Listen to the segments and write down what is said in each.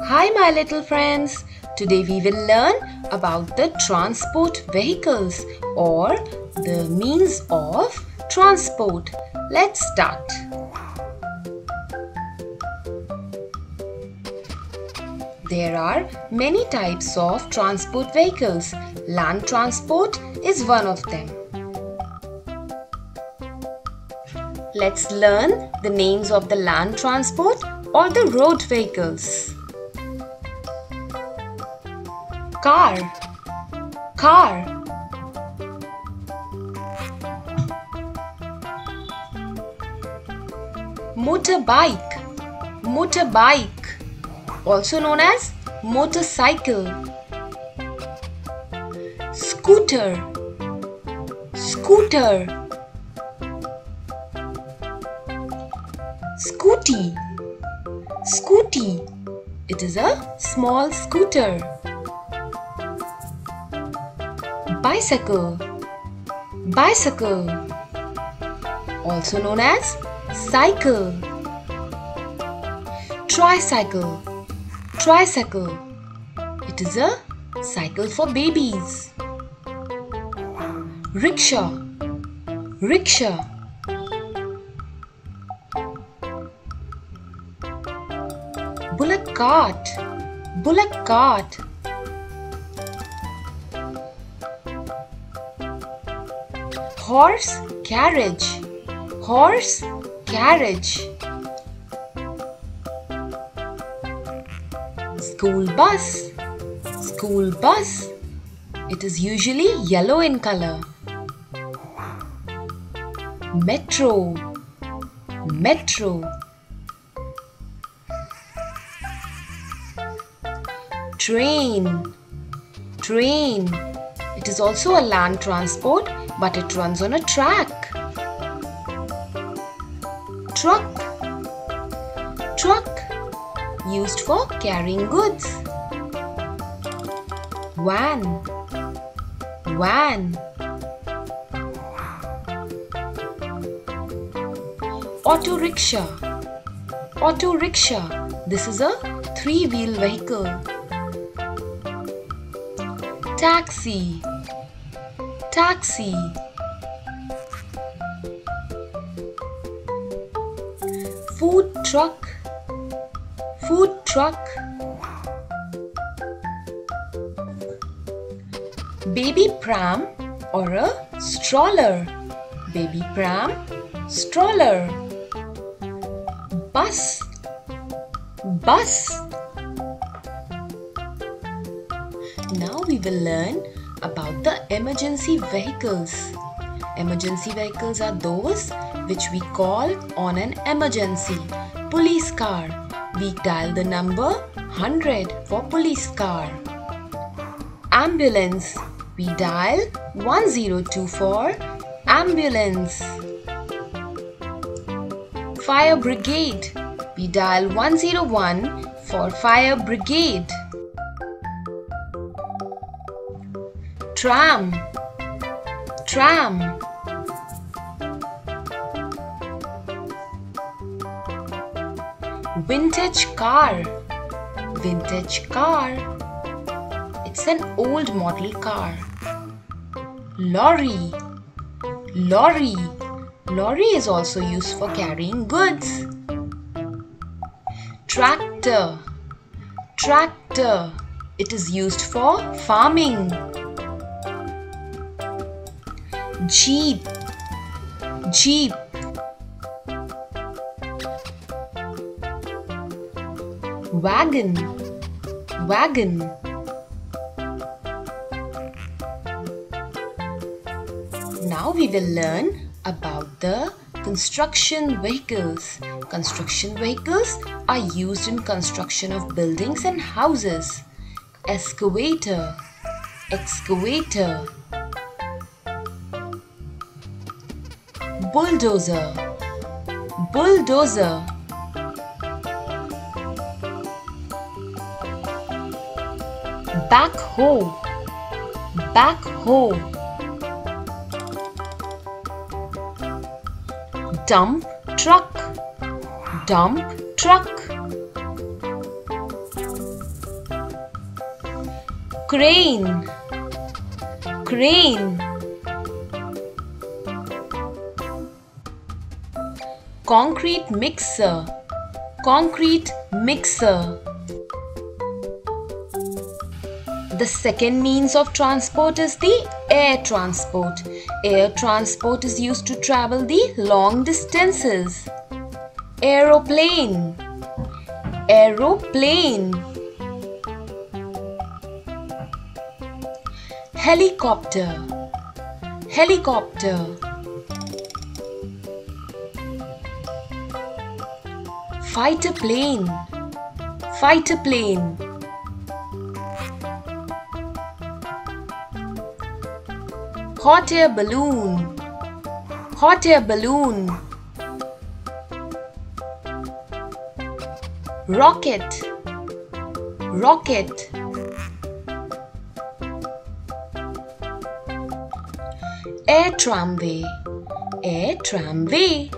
Hi, my little friends. Today we will learn about the transport vehicles or the means of transport. Let's start. There are many types of transport vehicles. Land transport is one of them. Let's learn the names of the land transport or the road vehicles. Car. Car. Motorbike. Motorbike. Also known as motorcycle. Scooter. Scooter. Scooty. Scooty. It is a small scooter Bicycle. Bicycle Also known as cycle. Tricycle Tricycle. It is a cycle for babies. Rickshaw Rickshaw. Bullock cart Bullock cart Horse carriage. Horse carriage. School bus. School bus. It is usually yellow in color. Metro. Metro. Train. Train It is also a land transport but it runs on a track. Truck. Truck Used for carrying goods. Van. Van. Auto rickshaw. Auto rickshaw. This is a three-wheel vehicle. Taxi Taxi. Food truck. Food truck. Baby pram or a stroller. Baby pram Stroller. Bus. Bus. Now we will learn about the emergency vehicles. Emergency vehicles are those which we call on an emergency. Police car. We dial the number 100 for police car. Ambulance. We dial 102 for ambulance. Fire brigade. We dial 101 for fire brigade. Tram. Tram. Vintage car. Vintage car. It's an old model car. Lorry. Lorry. Lorry is also used for carrying goods. Tractor. Tractor. It is used for farming Jeep. Jeep. Wagon. Wagon. Now we will learn about the construction vehicles. Construction vehicles are used in construction of buildings and houses. Excavator. Excavator bulldozer. Bulldozer. Backhoe backhoe dump truck. Dump truck. Crane. Crane concrete mixer concrete mixer the second means of transport is the air transport. Air transport is used to travel the long distances. Aeroplane. Aeroplane. Helicopter. Helicopter. Fighter plane. Fighter plane. hot air balloon. Hot air balloon. Rocket. Rocket. Air tramway air tramway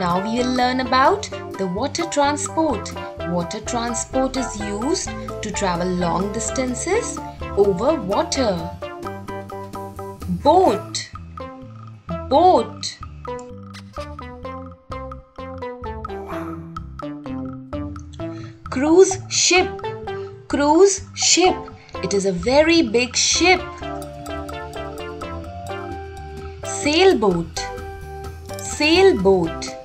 now we will learn about the water transport. Water transport is used to travel long distances over water. Boat. Boat. Cruise ship. Cruise ship. It is a very big ship. Sailboat. Sailboat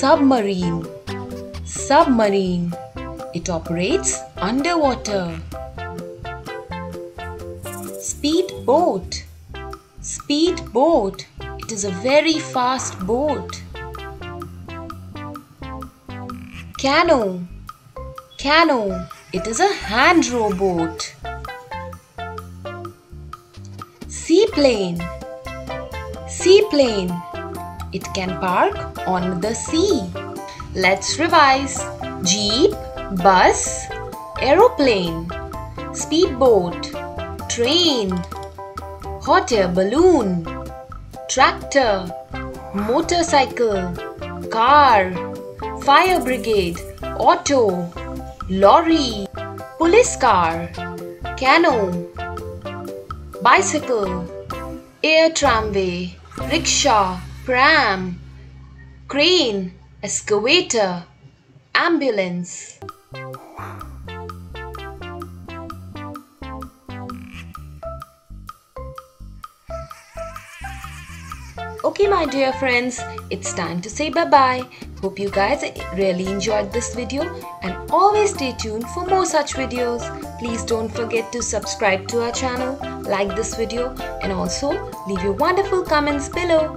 Submarine. Submarine. It operates underwater. Speedboat Speedboat It is a very fast boat. Canoe Canoe It is a hand row boat Seaplane. Seaplane it can park on the sea. Let's revise. Jeep, bus, aeroplane, speedboat, train, hot air balloon, tractor, motorcycle, car, fire brigade, auto, lorry, police car, canoe, bicycle, air tramway, rickshaw, pram, crane, excavator, ambulance. Okay my dear friends, it's time to say bye-bye. Hope you guys really enjoyed this video and always stay tuned for more such videos. Please don't forget to subscribe to our channel, like this video and also leave your wonderful comments below.